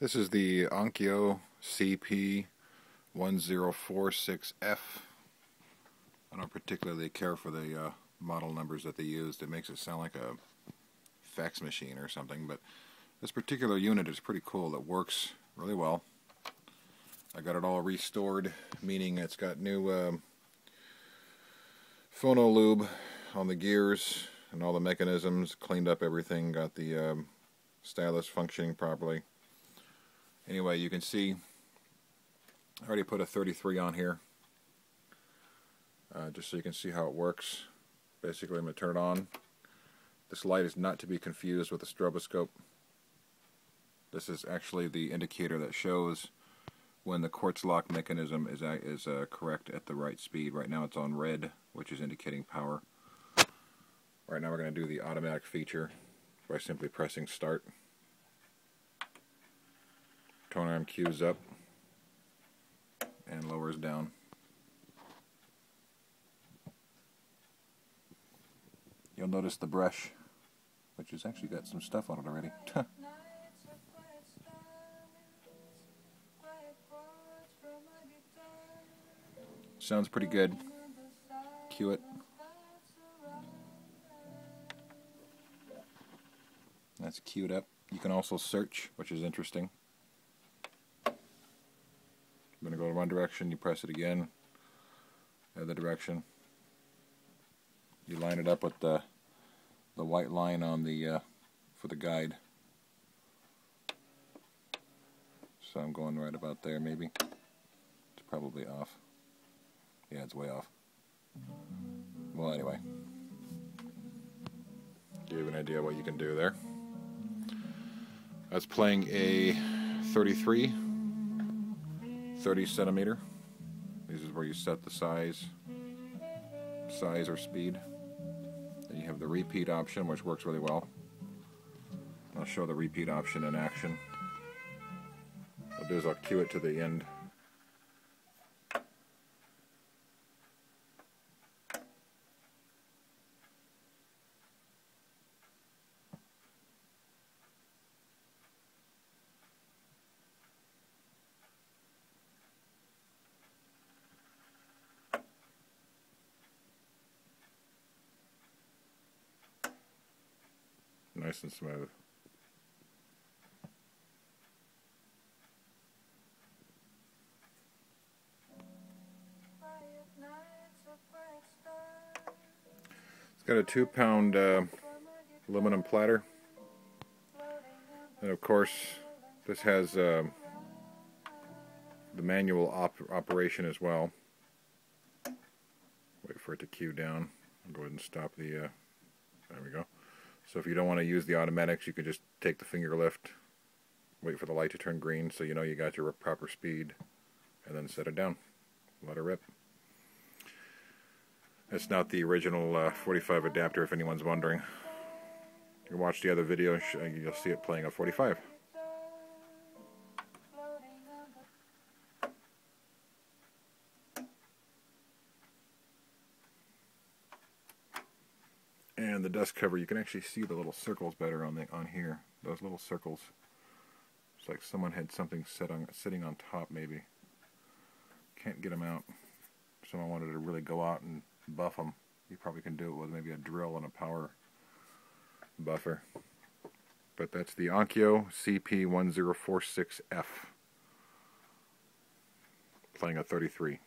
This is the Onkyo CP1046F. I don't particularly care for the uh, model numbers that they used. It makes it sound like a fax machine or something, but this particular unit is pretty cool. It works really well. I got it all restored, meaning it's got new um, phono lube on the gears and all the mechanisms, cleaned up everything, got the um, stylus functioning properly. Anyway, you can see I already put a 33 on here uh, just so you can see how it works. Basically, I'm going to turn it on. This light is not to be confused with a stroboscope. This is actually the indicator that shows when the quartz lock mechanism is, uh, is uh, correct at the right speed. Right now it's on red, which is indicating power. Right now we're going to do the automatic feature by simply pressing start tone arm cues up and lowers down. You'll notice the brush, which has actually got some stuff on it already. Sounds pretty good. Cue it. That's queued up. You can also search, which is interesting. I'm going to go in one direction, you press it again, the other direction. You line it up with the the white line on the uh, for the guide. So I'm going right about there maybe. It's probably off. Yeah, it's way off. Well, anyway. Give you have an idea what you can do there. Was playing a 33 30 centimeter. This is where you set the size, size or speed. Then you have the repeat option, which works really well. I'll show the repeat option in action. What I'll do is I'll cue it to the end nice and smooth. It's got a two pound uh, aluminum platter. And of course, this has uh, the manual op operation as well. Wait for it to cue down. I'll go ahead and stop the, uh, there we go. So if you don't want to use the automatics, you can just take the finger lift, wait for the light to turn green so you know you got your proper speed, and then set it down. Let it rip. It's not the original uh, 45 adapter if anyone's wondering. You watch the other video, you'll see it playing a 45. And the dust cover you can actually see the little circles better on the on here. Those little circles. It's like someone had something set on sitting on top maybe. Can't get them out. Someone wanted to really go out and buff them you probably can do it with maybe a drill and a power buffer. But that's the Onkyo CP1046F playing a 33